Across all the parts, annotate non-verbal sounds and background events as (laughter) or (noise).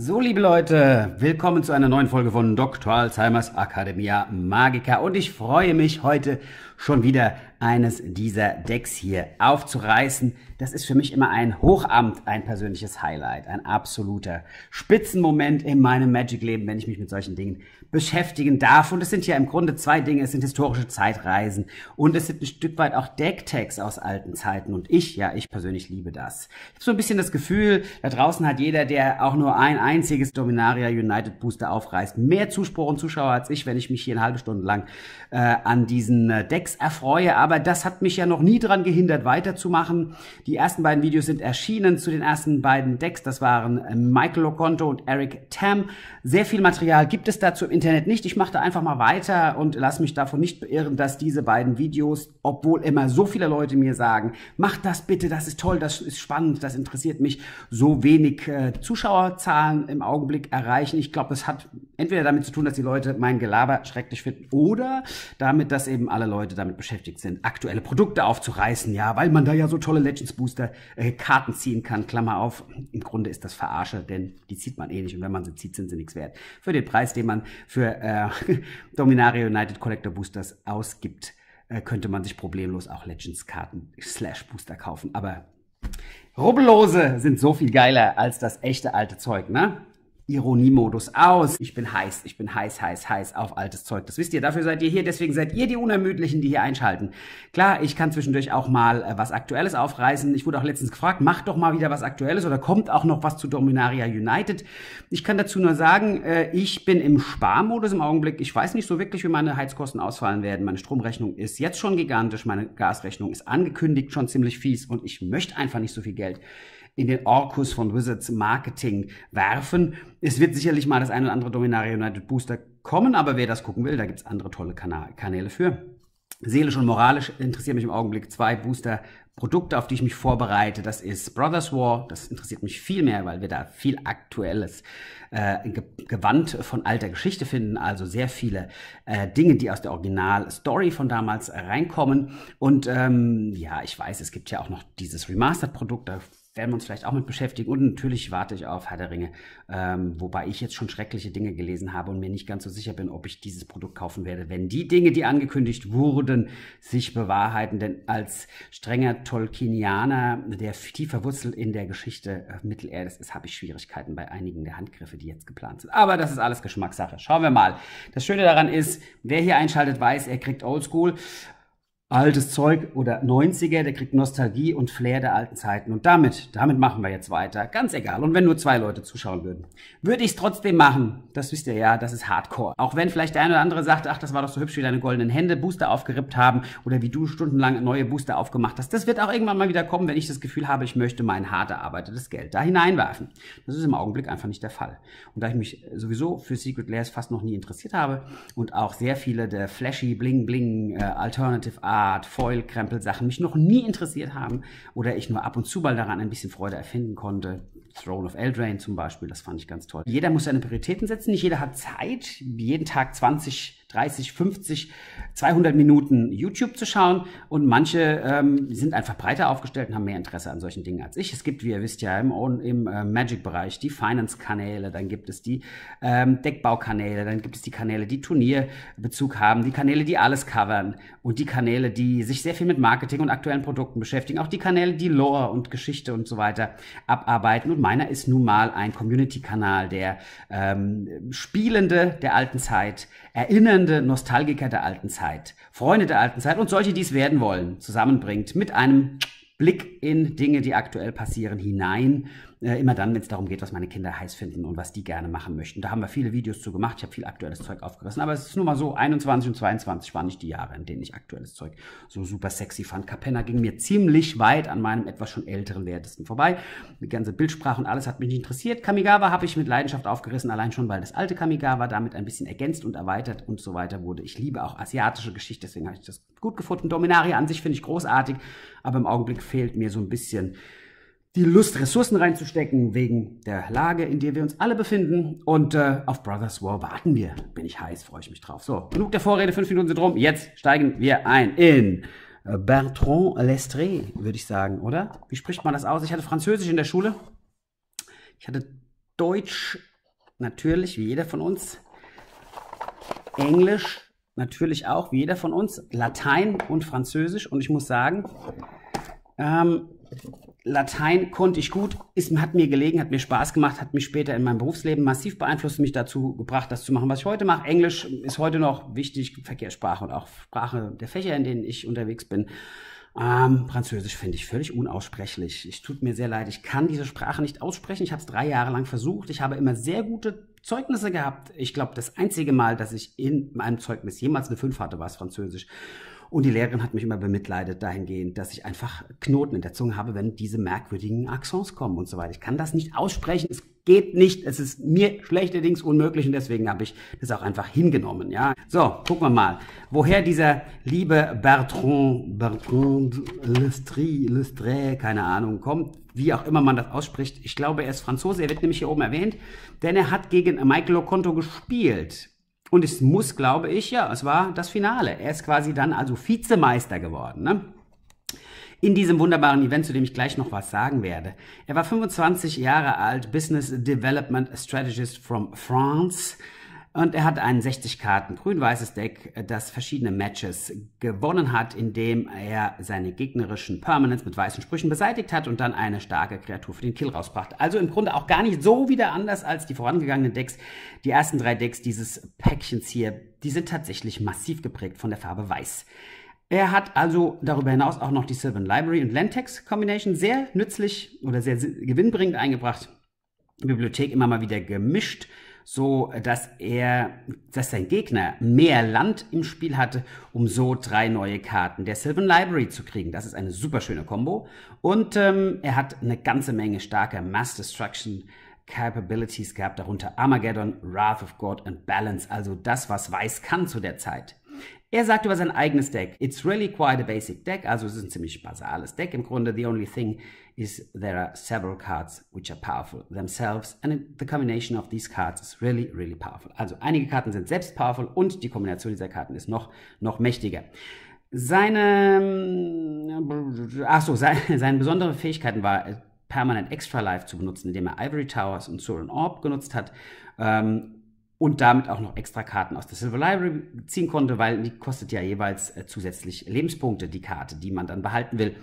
So, liebe Leute, willkommen zu einer neuen Folge von Dr. Alzheimer's Academia Magica und ich freue mich heute schon wieder eines dieser Decks hier aufzureißen. Das ist für mich immer ein Hochamt, ein persönliches Highlight, ein absoluter Spitzenmoment in meinem Magic-Leben, wenn ich mich mit solchen Dingen beschäftigen darf. Und es sind ja im Grunde zwei Dinge. Es sind historische Zeitreisen und es sind ein Stück weit auch Decktags aus alten Zeiten. Und ich, ja, ich persönlich liebe das. Ich habe so ein bisschen das Gefühl, da draußen hat jeder, der auch nur ein einziges Dominaria United Booster aufreißt, mehr Zuspruch und Zuschauer als ich, wenn ich mich hier eine halbe Stunde lang äh, an diesen äh, Decks erfreue. Aber das hat mich ja noch nie daran gehindert, weiterzumachen. Die ersten beiden Videos sind erschienen zu den ersten beiden Decks. Das waren äh, Michael Loconto und Eric Tam. Sehr viel Material gibt es dazu im Internet nicht. Ich mache da einfach mal weiter und lasse mich davon nicht beirren, dass diese beiden Videos, obwohl immer so viele Leute mir sagen, mach das bitte, das ist toll, das ist spannend, das interessiert mich, so wenig äh, Zuschauerzahlen im Augenblick erreichen. Ich glaube, das hat entweder damit zu tun, dass die Leute mein Gelaber schrecklich finden oder damit, dass eben alle Leute damit beschäftigt sind, aktuelle Produkte aufzureißen, ja, weil man da ja so tolle Legends Booster äh, Karten ziehen kann. Klammer auf, im Grunde ist das Verarsche, denn die zieht man eh nicht und wenn man sie zieht, sind sie nichts wert. Für den Preis, den man für äh, (laughs) Dominaria United Collector Boosters ausgibt, äh, könnte man sich problemlos auch Legends Karten slash Booster kaufen. Aber Rubbellose sind so viel geiler als das echte alte Zeug, ne? Ironiemodus aus. Ich bin heiß, ich bin heiß, heiß, heiß auf altes Zeug. Das wisst ihr, dafür seid ihr hier, deswegen seid ihr die Unermüdlichen, die hier einschalten. Klar, ich kann zwischendurch auch mal äh, was Aktuelles aufreißen. Ich wurde auch letztens gefragt, macht doch mal wieder was Aktuelles oder kommt auch noch was zu Dominaria United. Ich kann dazu nur sagen, äh, ich bin im Sparmodus im Augenblick. Ich weiß nicht so wirklich, wie meine Heizkosten ausfallen werden. Meine Stromrechnung ist jetzt schon gigantisch, meine Gasrechnung ist angekündigt, schon ziemlich fies und ich möchte einfach nicht so viel Geld in den Orkus von Wizards Marketing werfen. Es wird sicherlich mal das eine oder andere Dominaria United Booster kommen, aber wer das gucken will, da gibt's andere tolle Kanäle für. Seelisch und moralisch interessiert mich im Augenblick zwei Booster Produkte, auf die ich mich vorbereite. Das ist Brothers War. Das interessiert mich viel mehr, weil wir da viel aktuelles äh, Gewand von alter Geschichte finden. Also sehr viele äh, Dinge, die aus der Original-Story von damals reinkommen. Und ähm, ja, ich weiß, es gibt ja auch noch dieses Remastered-Produkt. Da werden wir uns vielleicht auch mit beschäftigen. Und natürlich warte ich auf Herr der Ringe, ähm, wobei ich jetzt schon schreckliche Dinge gelesen habe und mir nicht ganz so sicher bin, ob ich dieses Produkt kaufen werde, wenn die Dinge, die angekündigt wurden, sich bewahrheiten. Denn als strenger Tolkienianer, der tief verwurzelt in der Geschichte äh, Mittelerdes ist, habe ich Schwierigkeiten bei einigen der Handgriffe, die jetzt geplant sind. Aber das ist alles Geschmackssache. Schauen wir mal. Das Schöne daran ist, wer hier einschaltet, weiß, er kriegt Oldschool altes Zeug oder 90er, der kriegt Nostalgie und Flair der alten Zeiten. Und damit, damit machen wir jetzt weiter. Ganz egal. Und wenn nur zwei Leute zuschauen würden, würde ich es trotzdem machen. Das wisst ihr ja, das ist Hardcore. Auch wenn vielleicht der eine oder andere sagt, ach, das war doch so hübsch, wie deine goldenen Hände Booster aufgerippt haben oder wie du stundenlang neue Booster aufgemacht hast. Das wird auch irgendwann mal wieder kommen, wenn ich das Gefühl habe, ich möchte mein hart erarbeitetes Geld da hineinwerfen. Das ist im Augenblick einfach nicht der Fall. Und da ich mich sowieso für Secret Layers fast noch nie interessiert habe und auch sehr viele der flashy, bling, bling, äh, Alternative Art Art Foil-Krempel-Sachen mich noch nie interessiert haben oder ich nur ab und zu mal daran ein bisschen Freude erfinden konnte. Throne of Eldraine zum Beispiel, das fand ich ganz toll. Jeder muss seine Prioritäten setzen, nicht jeder hat Zeit, jeden Tag 20 30, 50, 200 Minuten YouTube zu schauen und manche ähm, sind einfach breiter aufgestellt und haben mehr Interesse an solchen Dingen als ich. Es gibt, wie ihr wisst ja, im, im äh, Magic-Bereich die Finance-Kanäle, dann gibt es die ähm, Deckbaukanäle, dann gibt es die Kanäle, die Turnierbezug haben, die Kanäle, die alles covern und die Kanäle, die sich sehr viel mit Marketing und aktuellen Produkten beschäftigen, auch die Kanäle, die Lore und Geschichte und so weiter abarbeiten. Und meiner ist nun mal ein Community-Kanal, der ähm, Spielende der alten Zeit erinnern erinnernden Nostalgiker der alten Zeit, Freunde der alten Zeit und solche, die es werden wollen, zusammenbringt mit einem Blick in Dinge, die aktuell passieren, hinein äh, immer dann, wenn es darum geht, was meine Kinder heiß finden und was die gerne machen möchten. Da haben wir viele Videos zu gemacht. Ich habe viel aktuelles Zeug aufgerissen. Aber es ist nun mal so, 21 und 22 waren nicht die Jahre, in denen ich aktuelles Zeug so super sexy fand. Capenna ging mir ziemlich weit an meinem etwas schon älteren Wertesten vorbei. Die ganze Bildsprache und alles hat mich nicht interessiert. Kamigawa habe ich mit Leidenschaft aufgerissen, allein schon, weil das alte Kamigawa damit ein bisschen ergänzt und erweitert und so weiter wurde. Ich liebe auch asiatische Geschichte, deswegen habe ich das gut gefunden. Dominaria an sich finde ich großartig, aber im Augenblick fehlt mir so ein bisschen die Lust, Ressourcen reinzustecken, wegen der Lage, in der wir uns alle befinden. Und äh, auf Brothers War warten wir. Bin ich heiß, freue ich mich drauf. So, genug der Vorrede, fünf Minuten sind rum. Jetzt steigen wir ein in äh, Bertrand Lestré, würde ich sagen, oder? Wie spricht man das aus? Ich hatte Französisch in der Schule. Ich hatte Deutsch natürlich, wie jeder von uns. Englisch natürlich auch, wie jeder von uns. Latein und Französisch. Und ich muss sagen, ähm, Latein konnte ich gut, ist, hat mir gelegen, hat mir Spaß gemacht, hat mich später in meinem Berufsleben massiv beeinflusst, mich dazu gebracht, das zu machen, was ich heute mache. Englisch ist heute noch wichtig, Verkehrssprache und auch Sprache der Fächer, in denen ich unterwegs bin. Ähm, Französisch finde ich völlig unaussprechlich. Ich tut mir sehr leid. Ich kann diese Sprache nicht aussprechen. Ich habe es drei Jahre lang versucht. Ich habe immer sehr gute Zeugnisse gehabt. Ich glaube, das einzige Mal, dass ich in meinem Zeugnis jemals eine 5 hatte, war es Französisch. Und die Lehrerin hat mich immer bemitleidet dahingehend, dass ich einfach Knoten in der Zunge habe, wenn diese merkwürdigen Accents kommen und so weiter. Ich kann das nicht aussprechen. Es geht nicht. Es ist mir schlechterdings unmöglich und deswegen habe ich das auch einfach hingenommen. Ja. So, gucken wir mal, woher dieser liebe Bertrand, Bertrand Lestri, Lestré, keine Ahnung, kommt. Wie auch immer man das ausspricht. Ich glaube, er ist Franzose. Er wird nämlich hier oben erwähnt, denn er hat gegen Michael Oconto gespielt. Und es muss, glaube ich, ja, es war das Finale. Er ist quasi dann also Vizemeister geworden. Ne? In diesem wunderbaren Event, zu dem ich gleich noch was sagen werde. Er war 25 Jahre alt, Business Development Strategist from France. Und er hat ein 60 Karten grün-weißes Deck, das verschiedene Matches gewonnen hat, indem er seine gegnerischen Permanents mit weißen Sprüchen beseitigt hat und dann eine starke Kreatur für den Kill rausbrachte. Also im Grunde auch gar nicht so wieder anders als die vorangegangenen Decks. Die ersten drei Decks dieses Päckchens hier, die sind tatsächlich massiv geprägt von der Farbe Weiß. Er hat also darüber hinaus auch noch die Sylvan Library und Lentex Combination sehr nützlich oder sehr gewinnbringend eingebracht. Bibliothek immer mal wieder gemischt so dass er, dass sein Gegner mehr Land im Spiel hatte, um so drei neue Karten der Sylvan Library zu kriegen. Das ist eine super schöne Combo. Und ähm, er hat eine ganze Menge starker Mass Destruction Capabilities gehabt, darunter Armageddon, Wrath of God und Balance, also das, was Weiß kann zu der Zeit. Er sagt über sein eigenes Deck, it's really quite a basic deck, also es ist ein ziemlich basales Deck im Grunde. The only thing is there are several cards which are powerful themselves and the combination of these cards is really, really powerful. Also einige Karten sind selbst powerful und die Kombination dieser Karten ist noch, noch mächtiger. Seine, ach so, seine, seine besondere Fähigkeiten war, permanent Extra Life zu benutzen, indem er Ivory Towers und Soren Orb genutzt hat. Ähm, und damit auch noch extra Karten aus der Silver Library ziehen konnte, weil die kostet ja jeweils äh, zusätzlich Lebenspunkte, die Karte, die man dann behalten will.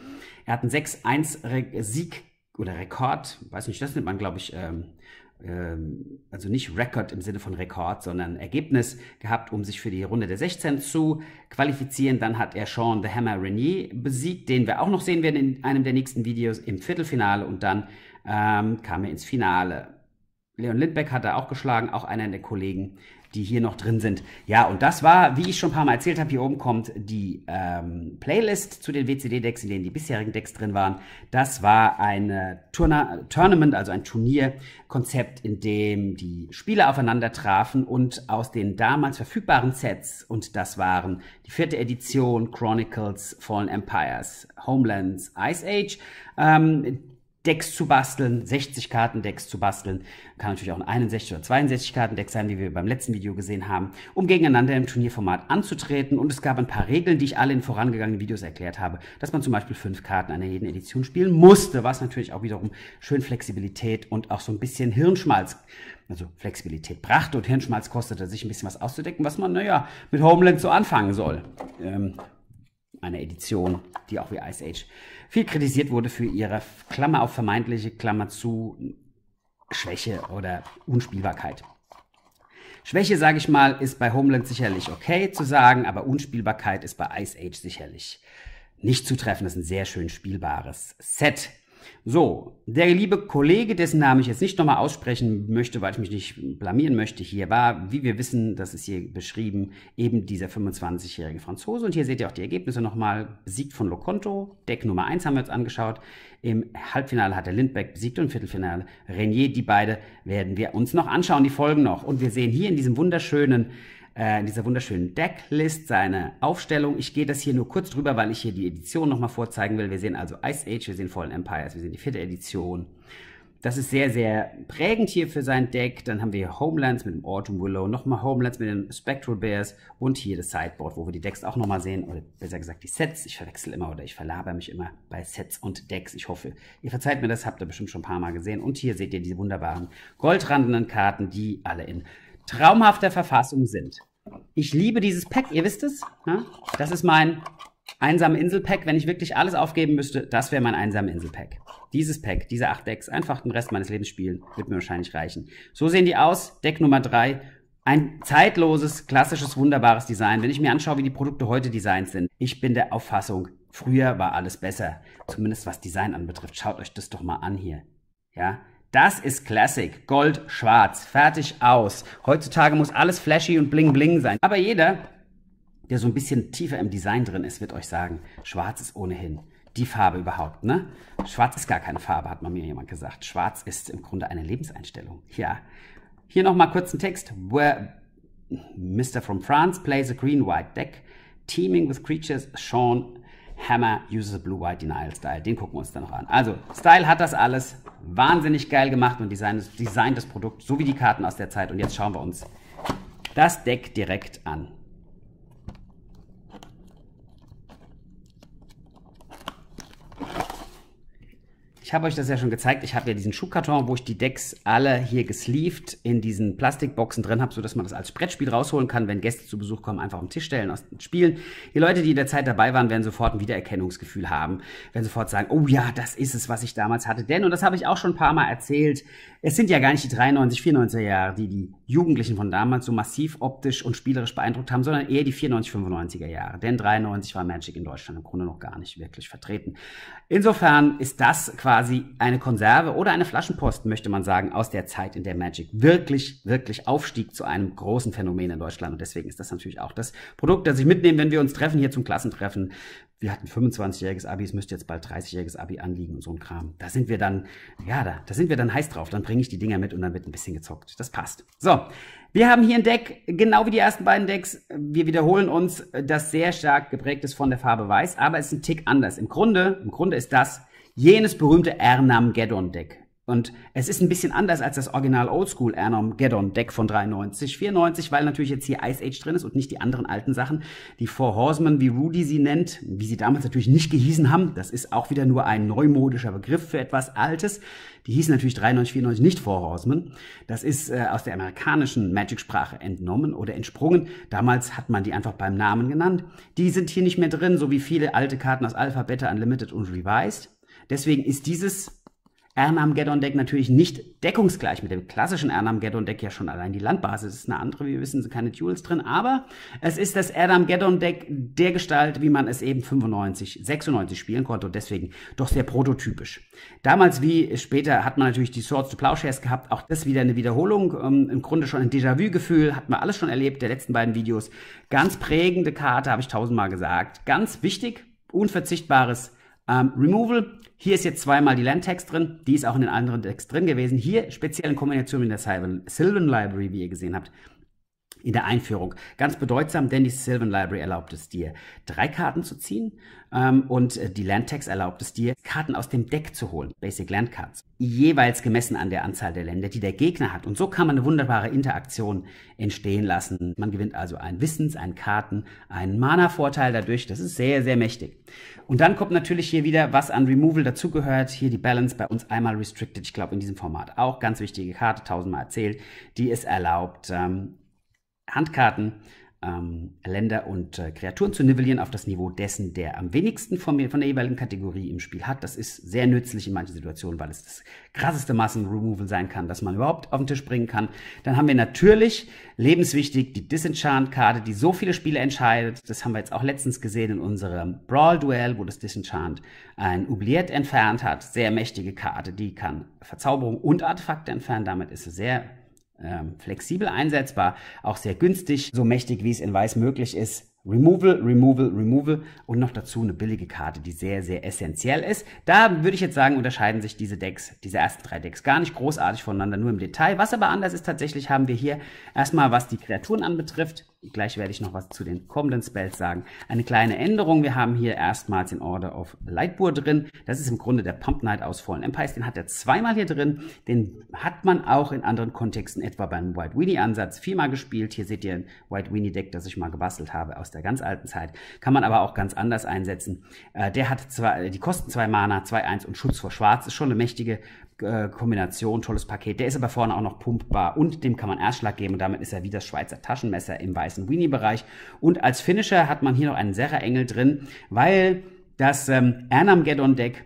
Er hat einen 6-1-Sieg oder Rekord, weiß nicht, das nennt man, glaube ich, ähm, ähm, also nicht Rekord im Sinne von Rekord, sondern Ergebnis gehabt, um sich für die Runde der 16 zu qualifizieren. Dann hat er Sean the Hammer Renier besiegt, den wir auch noch sehen werden in einem der nächsten Videos im Viertelfinale und dann ähm, kam er ins Finale. Leon Lindbeck hat er auch geschlagen, auch einer der Kollegen, die hier noch drin sind. Ja, und das war, wie ich schon ein paar Mal erzählt habe, hier oben kommt die ähm, Playlist zu den WCD-Decks, in denen die bisherigen Decks drin waren. Das war ein Tournament, also ein Turnierkonzept, in dem die Spieler aufeinander trafen und aus den damals verfügbaren Sets, und das waren die vierte Edition, Chronicles, Fallen Empires, Homelands, Ice Age, ähm, Decks zu basteln, 60 Karten Decks zu basteln. Kann natürlich auch ein 61 oder 62 Karten Deck sein, wie wir beim letzten Video gesehen haben, um gegeneinander im Turnierformat anzutreten. Und es gab ein paar Regeln, die ich alle in vorangegangenen Videos erklärt habe, dass man zum Beispiel fünf Karten einer jeden Edition spielen musste, was natürlich auch wiederum schön Flexibilität und auch so ein bisschen Hirnschmalz also Flexibilität brachte und Hirnschmalz kostete, sich ein bisschen was auszudecken, was man, naja, mit Homeland so anfangen soll. Ähm, eine Edition, die auch wie Ice Age viel kritisiert wurde für ihre Klammer auf vermeintliche Klammer zu Schwäche oder Unspielbarkeit. Schwäche, sage ich mal, ist bei Homeland sicherlich okay zu sagen, aber Unspielbarkeit ist bei Ice Age sicherlich nicht zu treffen. Das ist ein sehr schön spielbares Set. So, der liebe Kollege, dessen Namen ich jetzt nicht nochmal aussprechen möchte, weil ich mich nicht blamieren möchte, hier war, wie wir wissen, das ist hier beschrieben, eben dieser 25-jährige Franzose. Und hier seht ihr auch die Ergebnisse nochmal. Besiegt von Loconto, Deck Nummer 1 haben wir uns angeschaut. Im Halbfinale hat er Lindbeck besiegt und im Viertelfinale Renier. Die beide werden wir uns noch anschauen, die folgen noch. Und wir sehen hier in diesem wunderschönen äh, in dieser wunderschönen Decklist seine Aufstellung. Ich gehe das hier nur kurz drüber, weil ich hier die Edition nochmal vorzeigen will. Wir sehen also Ice Age, wir sehen Fallen Empires, wir sehen die vierte Edition. das ist sehr, sehr prägend hier für sein Deck. Dann haben wir Homelands mit dem Autumn Willow, nochmal Homelands mit den Spectral Bears und hier das Sideboard, wo wir die Decks auch nochmal sehen. Oder besser gesagt die Sets. Ich verwechsel immer oder ich verlaber mich immer bei Sets und Decks. Ich hoffe, ihr verzeiht mir das, habt ihr bestimmt schon ein paar Mal gesehen. Und hier seht ihr diese wunderbaren goldrandenden Karten, die alle in traumhafter Verfassung sind. Ich liebe dieses Pack, ihr wisst es. Ne? Das ist mein einsame Insel-Pack. Wenn ich wirklich alles aufgeben müsste, das wäre mein einsame Insel-Pack. Dieses Pack, diese acht Decks, einfach den Rest meines Lebens spielen, wird mir wahrscheinlich reichen. So sehen die aus. Deck Nummer drei. Ein zeitloses, klassisches, wunderbares Design. Wenn ich mir anschaue, wie die Produkte heute designt sind, ich bin der Auffassung, früher war alles besser. Zumindest was Design anbetrifft. Schaut euch das doch mal an hier. Ja, das ist Classic. Gold, schwarz. Fertig aus. Heutzutage muss alles flashy und bling bling sein. Aber jeder, der so ein bisschen tiefer im Design drin ist, wird euch sagen, schwarz ist ohnehin die Farbe überhaupt, ne? Schwarz ist gar keine Farbe, hat man mir jemand gesagt. Schwarz ist im Grunde eine Lebenseinstellung. Ja. Hier nochmal kurz ein Text. Where Mr. from France plays a green-white deck, teaming with creatures Sean Hammer uses a blue-white denial style. Den gucken wir uns dann noch an. Also, Style hat das alles wahnsinnig geil gemacht und Design, Design das Produkt, so wie die Karten aus der Zeit. Und jetzt schauen wir uns das Deck direkt an. Ich habe euch das ja schon gezeigt. Ich habe ja diesen Schuhkarton, wo ich die Decks alle hier gesleeved in diesen Plastikboxen drin habe, sodass man das als Brettspiel rausholen kann, wenn Gäste zu Besuch kommen, einfach am Tisch stellen, aus spielen. Die Leute, die in der Zeit dabei waren, werden sofort ein Wiedererkennungsgefühl haben, werden sofort sagen, oh ja, das ist es, was ich damals hatte. Denn, und das habe ich auch schon ein paar Mal erzählt, es sind ja gar nicht die 93, 94er Jahre, die die Jugendlichen von damals so massiv optisch und spielerisch beeindruckt haben, sondern eher die 94, 95er Jahre. Denn 93 war Magic in Deutschland im Grunde noch gar nicht wirklich vertreten. Insofern ist das quasi eine Konserve oder eine Flaschenpost, möchte man sagen, aus der Zeit, in der Magic wirklich, wirklich aufstieg zu einem großen Phänomen in Deutschland. Und deswegen ist das natürlich auch das Produkt, das ich mitnehme, wenn wir uns treffen hier zum Klassentreffen wir hatten 25-jähriges Abi, es müsste jetzt bald 30-jähriges Abi anliegen und so ein Kram. Da sind wir dann, ja, da, da sind wir dann heiß drauf. Dann bringe ich die Dinger mit und dann wird ein bisschen gezockt. Das passt. So, wir haben hier ein Deck, genau wie die ersten beiden Decks. Wir wiederholen uns, das sehr stark geprägt ist von der Farbe Weiß, aber es ist ein Tick anders. Im Grunde, im Grunde ist das jenes berühmte Ernam Geddon Deck. Und es ist ein bisschen anders als das Original Oldschool Geddon Deck von 93, 94, weil natürlich jetzt hier Ice Age drin ist und nicht die anderen alten Sachen. Die Four Horsemen, wie Rudy sie nennt, wie sie damals natürlich nicht gehießen haben, das ist auch wieder nur ein neumodischer Begriff für etwas Altes. Die hießen natürlich 93, 94 nicht Four Horsemen. Das ist äh, aus der amerikanischen Magic-Sprache entnommen oder entsprungen. Damals hat man die einfach beim Namen genannt. Die sind hier nicht mehr drin, so wie viele alte Karten aus Alpha, Beta, Unlimited und Revised. Deswegen ist dieses Ernam-Geddon-Deck natürlich nicht deckungsgleich mit dem klassischen Ernam-Geddon-Deck ja schon allein die Landbasis ist eine andere, wie wir wissen, sind keine Duels drin, aber es ist das Ernam-Geddon-Deck der Gestalt, wie man es eben 95, 96 spielen konnte und deswegen doch sehr prototypisch. Damals wie später hat man natürlich die Swords to Plowshares gehabt, auch das wieder eine Wiederholung, ähm, im Grunde schon ein Déjà-vu-Gefühl, hatten wir alles schon erlebt, der letzten beiden Videos. Ganz prägende Karte, habe ich tausendmal gesagt. Ganz wichtig, unverzichtbares ähm, Removal, hier ist jetzt zweimal die Landtext drin, die ist auch in den anderen Decks drin gewesen. Hier speziell in Kombination mit der Sylvan Library, wie ihr gesehen habt, in der Einführung. Ganz bedeutsam, denn die Sylvan Library erlaubt es dir, drei Karten zu ziehen ähm, und äh, die Landtax erlaubt es dir, Karten aus dem Deck zu holen, Basic Land Cards, jeweils gemessen an der Anzahl der Länder, die der Gegner hat. Und so kann man eine wunderbare Interaktion entstehen lassen. Man gewinnt also einen Wissens-, einen Karten-, einen Mana-Vorteil dadurch. Das ist sehr, sehr mächtig. Und dann kommt natürlich hier wieder, was an Removal dazugehört. Hier die Balance bei uns einmal restricted. Ich glaube, in diesem Format auch. Ganz wichtige Karte, tausendmal erzählt, die es erlaubt, ähm, Handkarten, ähm, Länder und äh, Kreaturen zu nivellieren auf das Niveau dessen, der am wenigsten von, mir, von der jeweiligen Kategorie im Spiel hat. Das ist sehr nützlich in manchen Situationen, weil es das krasseste Massenremoval sein kann, das man überhaupt auf den Tisch bringen kann. Dann haben wir natürlich lebenswichtig die Disenchant-Karte, die so viele Spiele entscheidet. Das haben wir jetzt auch letztens gesehen in unserem Brawl-Duell, wo das Disenchant ein Oubliette entfernt hat. Sehr mächtige Karte, die kann Verzauberung und Artefakte entfernen. Damit ist es sehr ähm, flexibel einsetzbar, auch sehr günstig, so mächtig wie es in Weiß möglich ist. Removal, Removal, Removal und noch dazu eine billige Karte, die sehr, sehr essentiell ist. Da würde ich jetzt sagen, unterscheiden sich diese Decks, diese ersten drei Decks gar nicht großartig voneinander, nur im Detail. Was aber anders ist tatsächlich, haben wir hier erstmal, was die Kreaturen anbetrifft, Gleich werde ich noch was zu den kommenden Spells sagen. Eine kleine Änderung. Wir haben hier erstmals den Order of Lightboar drin. Das ist im Grunde der Pump Knight aus Fallen Empires. Den hat er zweimal hier drin. Den hat man auch in anderen Kontexten, etwa beim White Weenie Ansatz, viermal gespielt. Hier seht ihr ein White Weenie Deck, das ich mal gebastelt habe aus der ganz alten Zeit. Kann man aber auch ganz anders einsetzen. Äh, der hat zwei, die kosten zwei Mana, zwei Eins und Schutz vor Schwarz. Ist schon eine mächtige äh, Kombination, tolles Paket. Der ist aber vorne auch noch pumpbar und dem kann man Erstschlag geben und damit ist er wie das Schweizer Taschenmesser im weißen Weenie-Bereich. Und als Finisher hat man hier noch einen Serra-Engel drin, weil das ähm, Ernamgeddon-Deck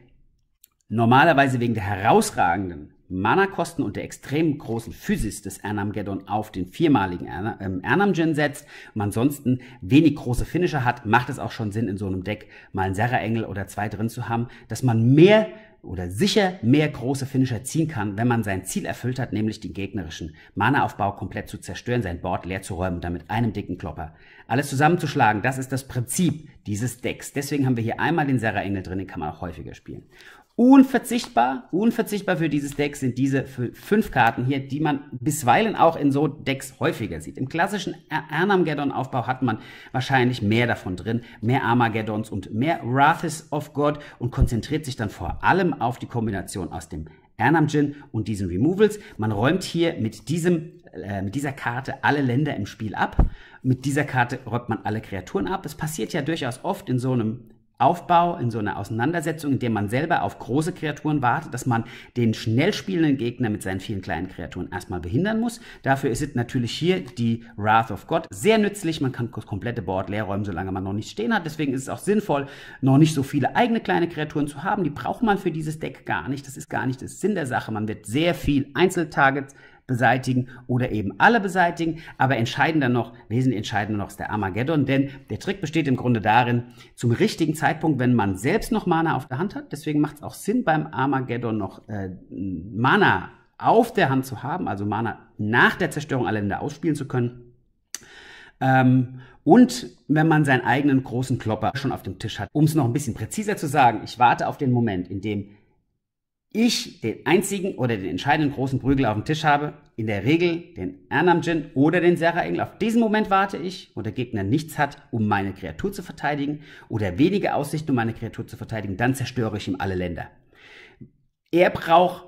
normalerweise wegen der herausragenden Mana-Kosten und der extrem großen Physis des Ernamgeddon auf den viermaligen ähm, Ernamgen setzt und ansonsten wenig große Finisher hat, macht es auch schon Sinn, in so einem Deck mal einen Serra-Engel oder zwei drin zu haben, dass man mehr oder sicher mehr große Finisher ziehen kann, wenn man sein Ziel erfüllt hat, nämlich den gegnerischen Mana-Aufbau komplett zu zerstören, sein Board leer zu räumen und damit einem dicken Klopper alles zusammenzuschlagen. Das ist das Prinzip dieses Decks. Deswegen haben wir hier einmal den Serra Engel drin, den kann man auch häufiger spielen. Unverzichtbar, unverzichtbar für dieses Deck sind diese fünf Karten hier, die man bisweilen auch in so Decks häufiger sieht. Im klassischen Armageddon-Aufbau hat man wahrscheinlich mehr davon drin, mehr Armageddons und mehr Wraths of God und konzentriert sich dann vor allem auf die Kombination aus dem Ernamjin und diesen Removals. Man räumt hier mit diesem äh, mit dieser Karte alle Länder im Spiel ab. Mit dieser Karte räumt man alle Kreaturen ab. Es passiert ja durchaus oft in so einem Aufbau, in so einer Auseinandersetzung, in der man selber auf große Kreaturen wartet, dass man den schnell spielenden Gegner mit seinen vielen kleinen Kreaturen erstmal behindern muss. Dafür ist natürlich hier die Wrath of God sehr nützlich. Man kann das komplette Board leer räumen, solange man noch nicht stehen hat. Deswegen ist es auch sinnvoll, noch nicht so viele eigene kleine Kreaturen zu haben. Die braucht man für dieses Deck gar nicht. Das ist gar nicht das Sinn der Sache. Man wird sehr viel Einzeltargets beseitigen oder eben alle beseitigen. Aber entscheidender noch, wesentlich entscheidender noch ist der Armageddon, denn der Trick besteht im Grunde darin, zum richtigen Zeitpunkt, wenn man selbst noch Mana auf der Hand hat, deswegen macht es auch Sinn beim Armageddon noch äh, Mana auf der Hand zu haben, also Mana nach der Zerstörung aller Länder ausspielen zu können. Ähm, und wenn man seinen eigenen großen Klopper schon auf dem Tisch hat, um es noch ein bisschen präziser zu sagen, ich warte auf den Moment, in dem ich den einzigen oder den entscheidenden großen Prügel auf dem Tisch habe, in der Regel den Ernamjin oder den Serra Engel. Auf diesen Moment warte ich, wo der Gegner nichts hat, um meine Kreatur zu verteidigen oder wenige Aussichten, um meine Kreatur zu verteidigen, dann zerstöre ich ihm alle Länder. Er braucht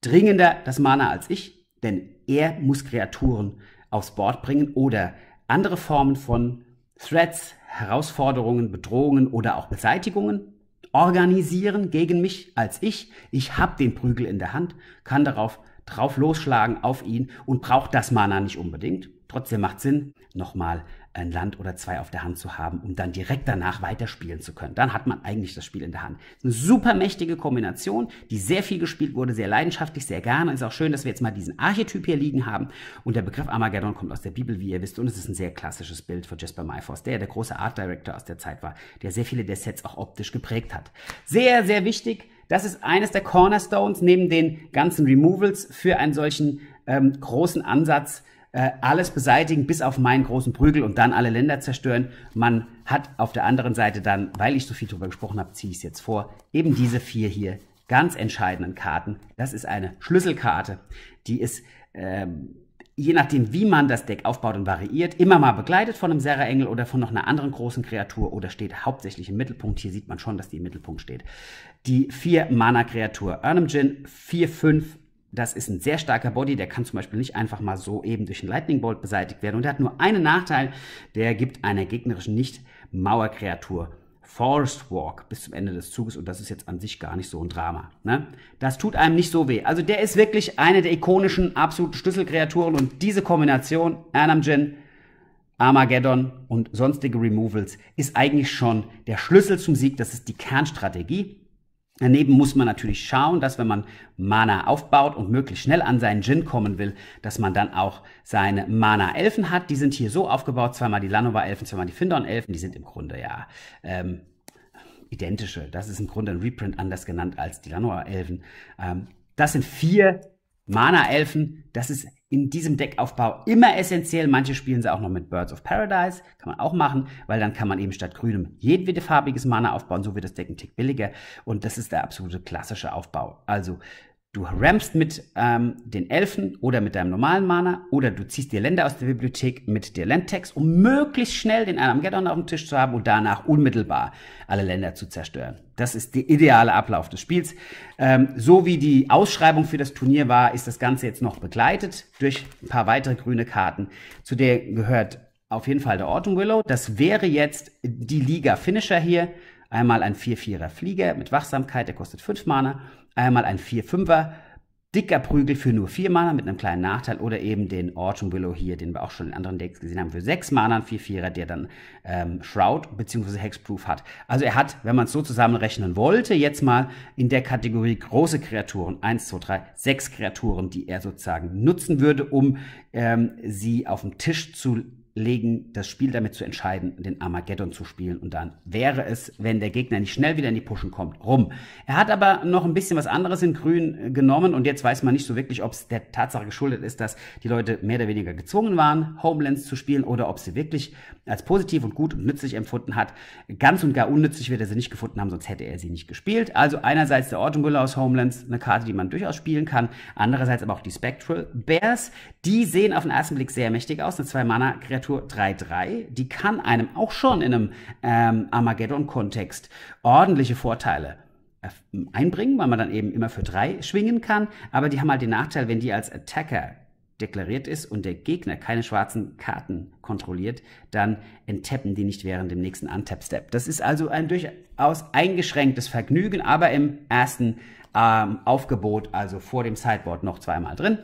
dringender das Mana als ich, denn er muss Kreaturen aufs Board bringen oder andere Formen von Threats, Herausforderungen, Bedrohungen oder auch Beseitigungen organisieren gegen mich als ich. Ich habe den Prügel in der Hand, kann darauf drauf losschlagen auf ihn und braucht das Mana nicht unbedingt. Trotzdem macht Sinn, nochmal ein Land oder zwei auf der Hand zu haben, um dann direkt danach weiterspielen zu können. Dann hat man eigentlich das Spiel in der Hand. Eine super mächtige Kombination, die sehr viel gespielt wurde, sehr leidenschaftlich, sehr gerne. Ist auch schön, dass wir jetzt mal diesen Archetyp hier liegen haben. Und der Begriff Armageddon kommt aus der Bibel, wie ihr wisst. Und es ist ein sehr klassisches Bild von Jasper Myforce, der der große Art Director aus der Zeit war, der sehr viele der Sets auch optisch geprägt hat. Sehr, sehr wichtig. Das ist eines der Cornerstones neben den ganzen Removals für einen solchen ähm, großen Ansatz äh, alles beseitigen bis auf meinen großen Prügel und dann alle Länder zerstören. Man hat auf der anderen Seite dann, weil ich so viel drüber gesprochen habe, ziehe ich es jetzt vor, eben diese vier hier ganz entscheidenden Karten. Das ist eine Schlüsselkarte, die ist ähm, je nachdem, wie man das Deck aufbaut und variiert, immer mal begleitet von einem Serra-Engel oder von noch einer anderen großen Kreatur oder steht hauptsächlich im Mittelpunkt. Hier sieht man schon, dass die im Mittelpunkt steht. Die vier Mana-Kreatur Ernemjin, 4, 5, das ist ein sehr starker Body, der kann zum Beispiel nicht einfach mal so eben durch einen Lightning Bolt beseitigt werden. Und der hat nur einen Nachteil, der gibt einer gegnerischen Nicht-Mauerkreatur Forest Walk bis zum Ende des Zuges und das ist jetzt an sich gar nicht so ein Drama. Ne? Das tut einem nicht so weh. Also der ist wirklich eine der ikonischen, absoluten Schlüsselkreaturen und diese Kombination, Anamgen, Armageddon und sonstige Removals ist eigentlich schon der Schlüssel zum Sieg. Das ist die Kernstrategie. Daneben muss man natürlich schauen, dass wenn man Mana aufbaut und möglichst schnell an seinen Djinn kommen will, dass man dann auch seine Mana-Elfen hat. Die sind hier so aufgebaut, zweimal die Lanova-Elfen, zweimal die Findorn-Elfen. Die sind im Grunde ja ähm, identische. Das ist im Grunde ein Reprint anders genannt als die Lanova-Elfen. Ähm, das sind vier Mana-Elfen. Das ist in diesem Deckaufbau immer essentiell. Manche spielen sie auch noch mit Birds of Paradise. Kann man auch machen, weil dann kann man eben statt grünem jedwede farbiges Mana aufbauen. So wird das Deck ein Tick billiger. Und das ist der absolute klassische Aufbau. Also Du rampst mit ähm, den Elfen oder mit deinem normalen Mana oder du ziehst dir Länder aus der Bibliothek mit der Landtext, um möglichst schnell den Armageddon auf dem Tisch zu haben und danach unmittelbar alle Länder zu zerstören. Das ist der ideale Ablauf des Spiels. Ähm, so wie die Ausschreibung für das Turnier war, ist das Ganze jetzt noch begleitet durch ein paar weitere grüne Karten. Zu der gehört auf jeden Fall der Autumn Willow. Das wäre jetzt die Liga Finisher hier. Einmal ein 4-4er Flieger mit Wachsamkeit, der kostet 5 Mana einmal ein 4-5er dicker Prügel für nur 4 Mana mit einem kleinen Nachteil oder eben den Autumn Willow hier, den wir auch schon in anderen Decks gesehen haben, für 6 Mana, ein 4-4er, der dann ähm, Shroud bzw. Hexproof hat. Also er hat, wenn man es so zusammenrechnen wollte, jetzt mal in der Kategorie große Kreaturen, 1, 2, 3, 6 Kreaturen, die er sozusagen nutzen würde, um ähm, sie auf dem Tisch zu legen, das Spiel damit zu entscheiden, den Armageddon zu spielen. Und dann wäre es, wenn der Gegner nicht schnell wieder in die Pushen kommt, rum. Er hat aber noch ein bisschen was anderes in Grün äh, genommen und jetzt weiß man nicht so wirklich, ob es der Tatsache geschuldet ist, dass die Leute mehr oder weniger gezwungen waren, Homelands zu spielen oder ob sie wirklich als positiv und gut und nützlich empfunden hat. Ganz und gar unnützlich wird er sie nicht gefunden haben, sonst hätte er sie nicht gespielt. Also einerseits der Willow aus Homelands, eine Karte, die man durchaus spielen kann. Andererseits aber auch die Spectral Bears. Die sehen auf den ersten Blick sehr mächtig aus. Eine zwei Kreatur 3-3, die kann einem auch schon in einem ähm, Armageddon-Kontext ordentliche Vorteile äh, einbringen, weil man dann eben immer für drei schwingen kann. Aber die haben halt den Nachteil, wenn die als Attacker deklariert ist und der Gegner keine schwarzen Karten kontrolliert, dann enttappen die nicht während dem nächsten Untap-Step. Das ist also ein durchaus eingeschränktes Vergnügen, aber im ersten ähm, Aufgebot, also vor dem Sideboard, noch zweimal drin.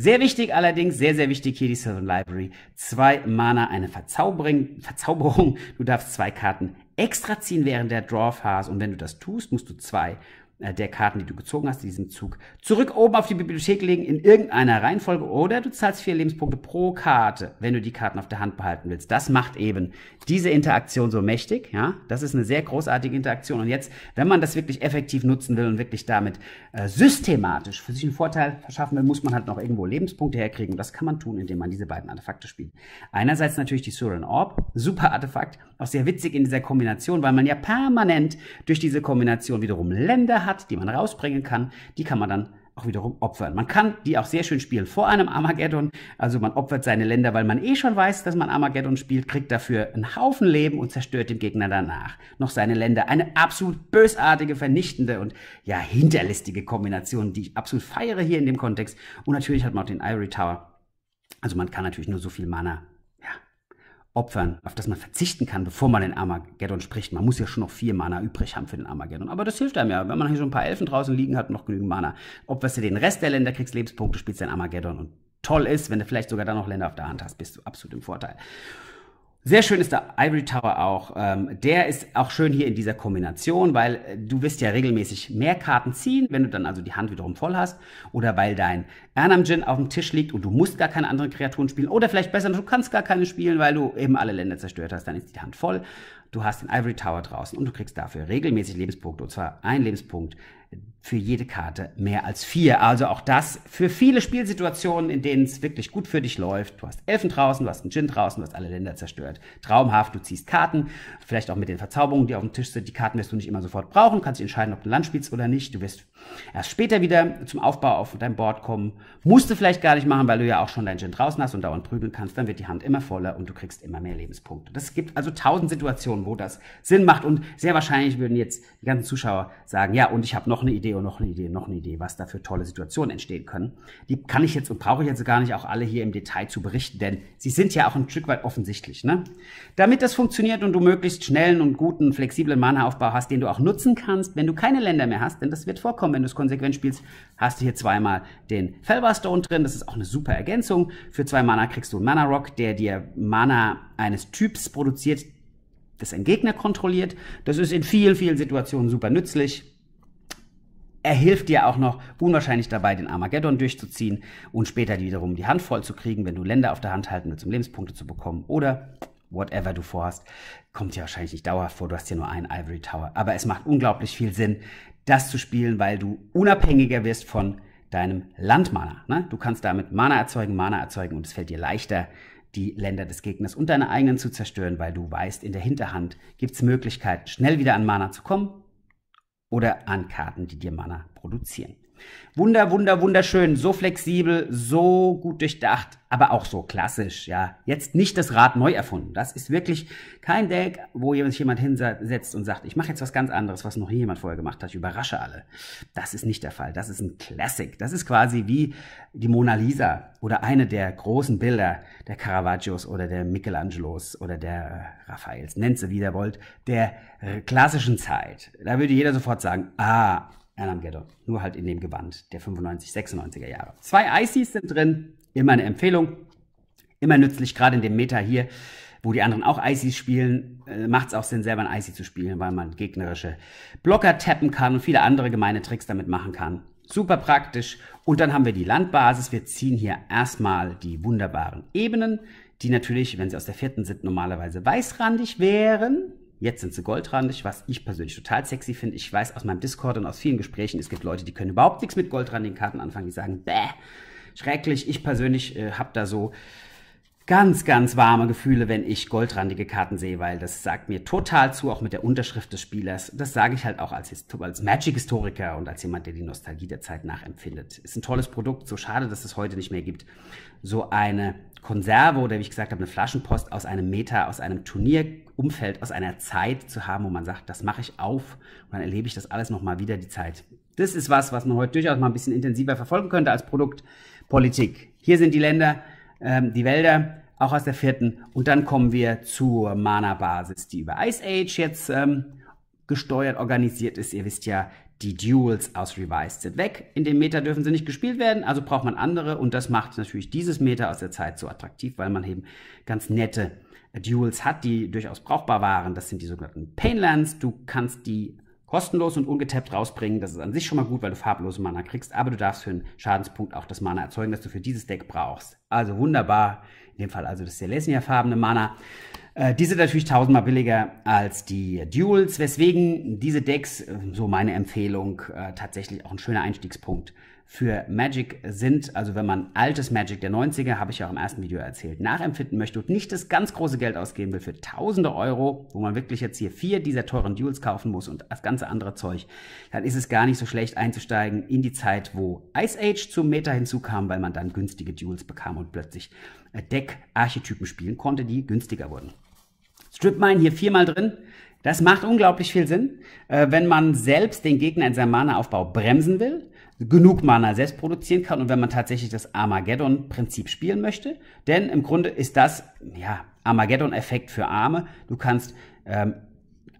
Sehr wichtig allerdings, sehr, sehr wichtig hier die Southern Library. Zwei Mana, eine Verzauberung. Verzauberung. Du darfst zwei Karten extra ziehen während der Draw-Phase und wenn du das tust, musst du zwei der Karten, die du gezogen hast, in diesem Zug, zurück oben auf die Bibliothek legen in irgendeiner Reihenfolge oder du zahlst vier Lebenspunkte pro Karte, wenn du die Karten auf der Hand behalten willst. Das macht eben diese Interaktion so mächtig, ja. Das ist eine sehr großartige Interaktion. Und jetzt, wenn man das wirklich effektiv nutzen will und wirklich damit äh, systematisch für sich einen Vorteil verschaffen will, muss man halt noch irgendwo Lebenspunkte herkriegen. Und das kann man tun, indem man diese beiden Artefakte spielt. Einerseits natürlich die Surin Orb, super Artefakt, auch sehr witzig in dieser Kombination, weil man ja permanent durch diese Kombination wiederum Länder hat, die man rausbringen kann, die kann man dann auch wiederum opfern. Man kann die auch sehr schön spielen vor einem Armageddon. Also man opfert seine Länder, weil man eh schon weiß, dass man Armageddon spielt, kriegt dafür einen Haufen Leben und zerstört den Gegner danach noch seine Länder. Eine absolut bösartige, vernichtende und ja hinterlistige Kombination, die ich absolut feiere hier in dem Kontext. Und natürlich hat man auch den Ivory Tower. Also man kann natürlich nur so viel Mana opfern, auf das man verzichten kann, bevor man den Armageddon spricht. Man muss ja schon noch vier Mana übrig haben für den Armageddon. Aber das hilft einem ja. Wenn man hier so ein paar Elfen draußen liegen hat und noch genügend Mana, opferst du den Rest der Länder, kriegst Lebenspunkte, spielst dein Armageddon und toll ist, wenn du vielleicht sogar da noch Länder auf der Hand hast, bist du absolut im Vorteil. Sehr schön ist der Ivory Tower auch. Ähm, der ist auch schön hier in dieser Kombination, weil äh, du wirst ja regelmäßig mehr Karten ziehen, wenn du dann also die Hand wiederum voll hast. Oder weil dein Ernam auf dem Tisch liegt und du musst gar keine anderen Kreaturen spielen. Oder vielleicht besser, du kannst gar keine spielen, weil du eben alle Länder zerstört hast. Dann ist die Hand voll. Du hast den Ivory Tower draußen und du kriegst dafür regelmäßig Lebenspunkte. Und zwar ein Lebenspunkt für jede Karte mehr als vier. Also auch das für viele Spielsituationen, in denen es wirklich gut für dich läuft. Du hast Elfen draußen, du hast einen Djinn draußen, du hast alle Länder zerstört. Traumhaft, du ziehst Karten, vielleicht auch mit den Verzauberungen, die auf dem Tisch sind. Die Karten wirst du nicht immer sofort brauchen, kannst dich entscheiden, ob du Land spielst oder nicht. Du wirst erst später wieder zum Aufbau auf dein Board kommen. Musst du vielleicht gar nicht machen, weil du ja auch schon deinen Djinn draußen hast und dauernd prügeln kannst. Dann wird die Hand immer voller und du kriegst immer mehr Lebenspunkte. Das gibt also tausend Situationen, wo das Sinn macht und sehr wahrscheinlich würden jetzt die ganzen Zuschauer sagen, ja, und ich habe noch eine Idee und noch eine Idee, noch eine Idee, was da für tolle Situationen entstehen können. Die kann ich jetzt und brauche ich jetzt gar nicht auch alle hier im Detail zu berichten, denn sie sind ja auch ein Stück weit offensichtlich. Ne? Damit das funktioniert und du möglichst schnellen und guten, flexiblen Mana-Aufbau hast, den du auch nutzen kannst, wenn du keine Länder mehr hast, denn das wird vorkommen, wenn du es konsequent spielst, hast du hier zweimal den Felvar Stone drin, das ist auch eine super Ergänzung. Für zwei Mana kriegst du einen Mana Rock, der dir Mana eines Typs produziert, das ein Gegner kontrolliert. Das ist in vielen, vielen Situationen super nützlich. Er hilft dir auch noch unwahrscheinlich dabei, den Armageddon durchzuziehen und später wiederum die Hand voll zu kriegen, wenn du Länder auf der Hand halten willst, um Lebenspunkte zu bekommen oder whatever du vorhast. Kommt ja wahrscheinlich nicht dauerhaft vor, du hast ja nur einen Ivory Tower. Aber es macht unglaublich viel Sinn, das zu spielen, weil du unabhängiger wirst von deinem Landmana. Ne? Du kannst damit Mana erzeugen, Mana erzeugen und es fällt dir leichter, die Länder des Gegners und deine eigenen zu zerstören, weil du weißt, in der Hinterhand gibt es Möglichkeiten, schnell wieder an Mana zu kommen oder an Karten, die dir Mana produzieren. Wunder, wunder, wunderschön, so flexibel, so gut durchdacht, aber auch so klassisch, ja. Jetzt nicht das Rad neu erfunden. Das ist wirklich kein Deck, wo sich jemand hinsetzt und sagt, ich mache jetzt was ganz anderes, was noch nie jemand vorher gemacht hat, ich überrasche alle. Das ist nicht der Fall. Das ist ein Classic. Das ist quasi wie die Mona Lisa oder eine der großen Bilder der Caravaggios oder der Michelangelos oder der Raffaels, nennt sie wie ihr wollt, der klassischen Zeit. Da würde jeder sofort sagen, ah, Armageddon. Nur halt in dem Gewand der 95, 96er Jahre. Zwei ICs sind drin. Immer eine Empfehlung. Immer nützlich, gerade in dem Meta hier, wo die anderen auch ICs spielen, äh, macht es auch Sinn, selber ein IC zu spielen, weil man gegnerische Blocker tappen kann und viele andere gemeine Tricks damit machen kann. Super praktisch. Und dann haben wir die Landbasis. Wir ziehen hier erstmal die wunderbaren Ebenen, die natürlich, wenn sie aus der vierten sind, normalerweise weißrandig wären. Jetzt sind sie goldrandig, was ich persönlich total sexy finde. Ich weiß aus meinem Discord und aus vielen Gesprächen, es gibt Leute, die können überhaupt nichts mit goldrandigen Karten anfangen. Die sagen, bäh, schrecklich. Ich persönlich äh, habe da so ganz, ganz warme Gefühle, wenn ich goldrandige Karten sehe, weil das sagt mir total zu, auch mit der Unterschrift des Spielers. Das sage ich halt auch als, als Magic-Historiker und als jemand, der die Nostalgie der Zeit nachempfindet. Ist ein tolles Produkt, so schade, dass es heute nicht mehr gibt. So eine Konserve oder wie ich gesagt habe, eine Flaschenpost aus einem Meta, aus einem Turnierumfeld, aus einer Zeit zu haben, wo man sagt, das mache ich auf und dann erlebe ich das alles nochmal wieder, die Zeit. Das ist was, was man heute durchaus mal ein bisschen intensiver verfolgen könnte als Produktpolitik. Hier sind die Länder, ähm, die Wälder, auch aus der vierten. Und dann kommen wir zur Mana-Basis, die über Ice Age jetzt ähm, gesteuert, organisiert ist. Ihr wisst ja, die Duels aus Revised sind weg. In dem Meta dürfen sie nicht gespielt werden, also braucht man andere und das macht natürlich dieses Meta aus der Zeit so attraktiv, weil man eben ganz nette Duels hat, die durchaus brauchbar waren. Das sind die sogenannten Painlands. Du kannst die kostenlos und ungetappt rausbringen. Das ist an sich schon mal gut, weil du farblose Mana kriegst, aber du darfst für einen Schadenspunkt auch das Mana erzeugen, das du für dieses Deck brauchst. Also wunderbar. In dem Fall also das Celestia-farbene Mana. Äh, die sind natürlich tausendmal billiger als die Duels, weswegen diese Decks, äh, so meine Empfehlung, äh, tatsächlich auch ein schöner Einstiegspunkt für Magic sind. Also wenn man altes Magic der 90er, habe ich ja auch im ersten Video erzählt, nachempfinden möchte und nicht das ganz große Geld ausgeben will für tausende Euro, wo man wirklich jetzt hier vier dieser teuren Duels kaufen muss und das ganze andere Zeug, dann ist es gar nicht so schlecht einzusteigen in die Zeit, wo Ice Age zum Meta hinzukam, weil man dann günstige Duels bekam und plötzlich Deck-Archetypen spielen konnte, die günstiger wurden. Strip Mine hier viermal drin. Das macht unglaublich viel Sinn, äh, wenn man selbst den Gegner in seinem Mana-Aufbau bremsen will, genug Mana selbst produzieren kann und wenn man tatsächlich das Armageddon-Prinzip spielen möchte. Denn im Grunde ist das, ja, Armageddon-Effekt für Arme. Du kannst ähm,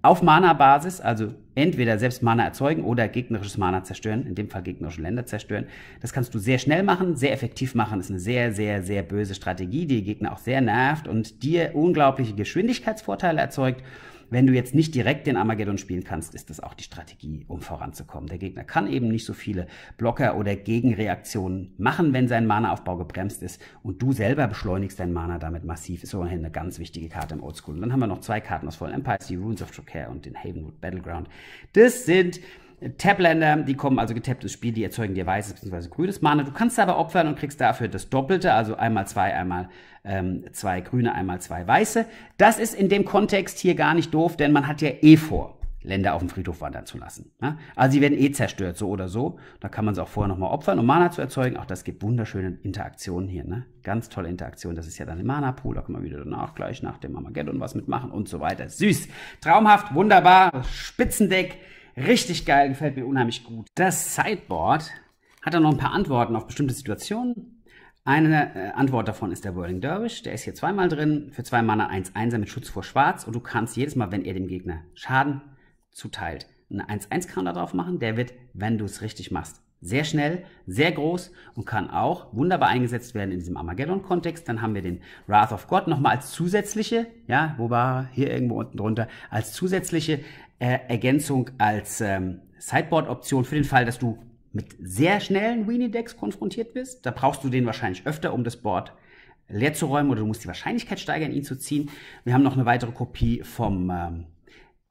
auf Mana-Basis, also entweder selbst Mana erzeugen oder gegnerisches Mana zerstören, in dem Fall gegnerische Länder zerstören. Das kannst du sehr schnell machen, sehr effektiv machen. Das ist eine sehr, sehr, sehr böse Strategie, die, die Gegner auch sehr nervt und dir unglaubliche Geschwindigkeitsvorteile erzeugt wenn du jetzt nicht direkt den Armageddon spielen kannst, ist das auch die Strategie, um voranzukommen. Der Gegner kann eben nicht so viele Blocker oder Gegenreaktionen machen, wenn sein Mana-Aufbau gebremst ist und du selber beschleunigst dein Mana damit massiv. Ist ohnehin eine ganz wichtige Karte im Oldschool. Und dann haben wir noch zwei Karten aus Fallen Empires, die Runes of Trocare und den Havenwood Battleground. Das sind Tabländer, die kommen also getapptes Spiel, die erzeugen dir weißes bzw. grünes Mana. Du kannst aber opfern und kriegst dafür das Doppelte, also einmal zwei, einmal ähm, zwei grüne, einmal zwei weiße. Das ist in dem Kontext hier gar nicht doof, denn man hat ja eh vor, Länder auf dem Friedhof wandern zu lassen. Ne? Also sie werden eh zerstört, so oder so. Da kann man sie auch vorher nochmal opfern, um Mana zu erzeugen. Auch das gibt wunderschöne Interaktionen hier. Ne? Ganz tolle Interaktion. Das ist ja dann im Mana-Pool. Da kann man wieder danach gleich nach dem Armageddon was mitmachen und so weiter. Süß, traumhaft, wunderbar, Spitzendeck. Richtig geil, gefällt mir unheimlich gut. Das Sideboard hat dann noch ein paar Antworten auf bestimmte Situationen. Eine äh, Antwort davon ist der Whirling Dervish. Der ist hier zweimal drin. Für zwei Mana 1-1er mit Schutz vor Schwarz. Und du kannst jedes Mal, wenn er dem Gegner Schaden zuteilt, eine 1-1-Counter drauf machen. Der wird, wenn du es richtig machst, sehr schnell, sehr groß und kann auch wunderbar eingesetzt werden in diesem Armageddon-Kontext. Dann haben wir den Wrath of God nochmal als zusätzliche, ja, wo war hier irgendwo unten drunter, als zusätzliche äh, Ergänzung als ähm, Sideboard-Option für den Fall, dass du mit sehr schnellen Weenie-Decks konfrontiert bist. Da brauchst du den wahrscheinlich öfter, um das Board leer zu räumen oder du musst die Wahrscheinlichkeit steigern, ihn zu ziehen. Wir haben noch eine weitere Kopie vom ähm,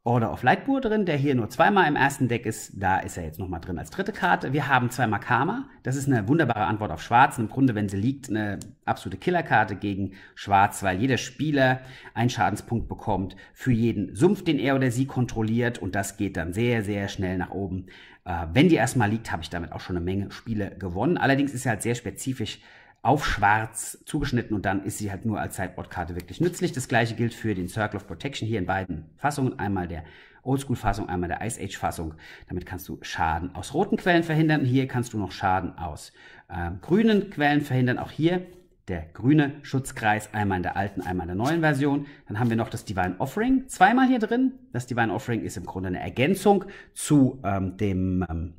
Order of Lightboard drin, der hier nur zweimal im ersten Deck ist. Da ist er jetzt nochmal drin als dritte Karte. Wir haben zweimal Karma. Das ist eine wunderbare Antwort auf Schwarz. Im Grunde, wenn sie liegt, eine absolute Killerkarte gegen Schwarz, weil jeder Spieler einen Schadenspunkt bekommt für jeden Sumpf, den er oder sie kontrolliert. Und das geht dann sehr, sehr schnell nach oben. Äh, wenn die erstmal liegt, habe ich damit auch schon eine Menge Spiele gewonnen. Allerdings ist sie halt sehr spezifisch auf schwarz zugeschnitten und dann ist sie halt nur als Sideboard-Karte wirklich nützlich. Das gleiche gilt für den Circle of Protection hier in beiden Fassungen. Einmal der Oldschool-Fassung, einmal der Ice Age-Fassung. Damit kannst du Schaden aus roten Quellen verhindern. Hier kannst du noch Schaden aus äh, grünen Quellen verhindern. Auch hier der grüne Schutzkreis, einmal in der alten, einmal in der neuen Version. Dann haben wir noch das Divine Offering, zweimal hier drin. Das Divine Offering ist im Grunde eine Ergänzung zu ähm, dem ähm,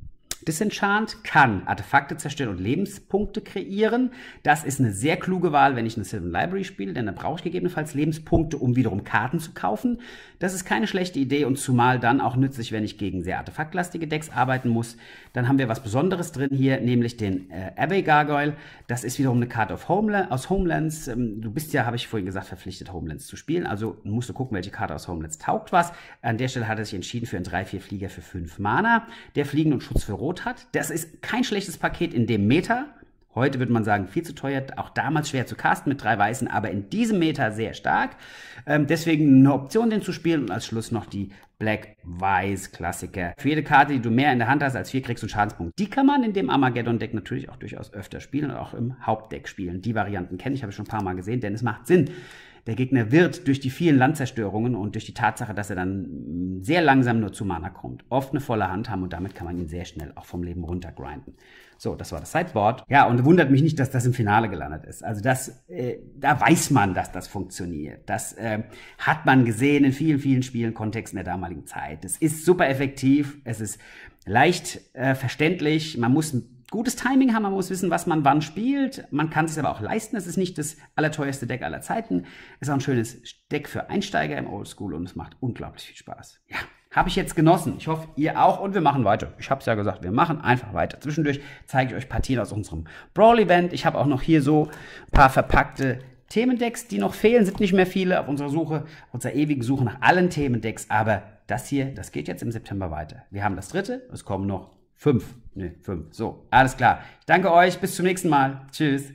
Disenchant kann Artefakte zerstören und Lebenspunkte kreieren. Das ist eine sehr kluge Wahl, wenn ich eine Sylvan Library spiele, denn dann brauche ich gegebenenfalls Lebenspunkte, um wiederum Karten zu kaufen. Das ist keine schlechte Idee und zumal dann auch nützlich, wenn ich gegen sehr artefaktlastige Decks arbeiten muss. Dann haben wir was Besonderes drin hier, nämlich den äh, Abbey Gargoyle. Das ist wiederum eine Karte Homeland, aus Homelands. Ähm, du bist ja, habe ich vorhin gesagt, verpflichtet, Homelands zu spielen. Also musst du gucken, welche Karte aus Homelands taugt was. An der Stelle hat er sich entschieden für einen 3-4 Flieger für 5 Mana, der Fliegen und Schutz für Rot hat. Das ist kein schlechtes Paket in dem Meta. Heute würde man sagen, viel zu teuer, auch damals schwer zu casten mit drei Weißen, aber in diesem Meta sehr stark. Ähm, deswegen eine Option, den zu spielen und als Schluss noch die Black-Weiß-Klassiker. Für jede Karte, die du mehr in der Hand hast als vier, kriegst du einen Schadenspunkt. Die kann man in dem Armageddon-Deck natürlich auch durchaus öfter spielen und auch im Hauptdeck spielen. Die Varianten kenne ich, habe ich schon ein paar Mal gesehen, denn es macht Sinn. Der Gegner wird durch die vielen Landzerstörungen und durch die Tatsache, dass er dann sehr langsam nur zu Mana kommt, oft eine volle Hand haben und damit kann man ihn sehr schnell auch vom Leben runtergrinden. So, das war das Sideboard. Ja, und wundert mich nicht, dass das im Finale gelandet ist. Also das, äh, da weiß man, dass das funktioniert. Das äh, hat man gesehen in vielen, vielen Spielen, Kontexten der damaligen Zeit. Es ist super effektiv, es ist leicht äh, verständlich, man muss ein gutes Timing haben, man muss wissen, was man wann spielt. Man kann es aber auch leisten. Es ist nicht das allerteuerste Deck aller Zeiten. Es ist auch ein schönes Deck für Einsteiger im Oldschool und es macht unglaublich viel Spaß. Ja, habe ich jetzt genossen. Ich hoffe, ihr auch und wir machen weiter. Ich habe es ja gesagt, wir machen einfach weiter. Zwischendurch zeige ich euch Partien aus unserem Brawl-Event. Ich habe auch noch hier so ein paar verpackte Themendecks, die noch fehlen, sind nicht mehr viele auf unserer Suche, auf unserer ewigen Suche nach allen Themendecks. Aber das hier, das geht jetzt im September weiter. Wir haben das dritte, es kommen noch Fünf. Ne, fünf. So, alles klar. Ich danke euch. Bis zum nächsten Mal. Tschüss.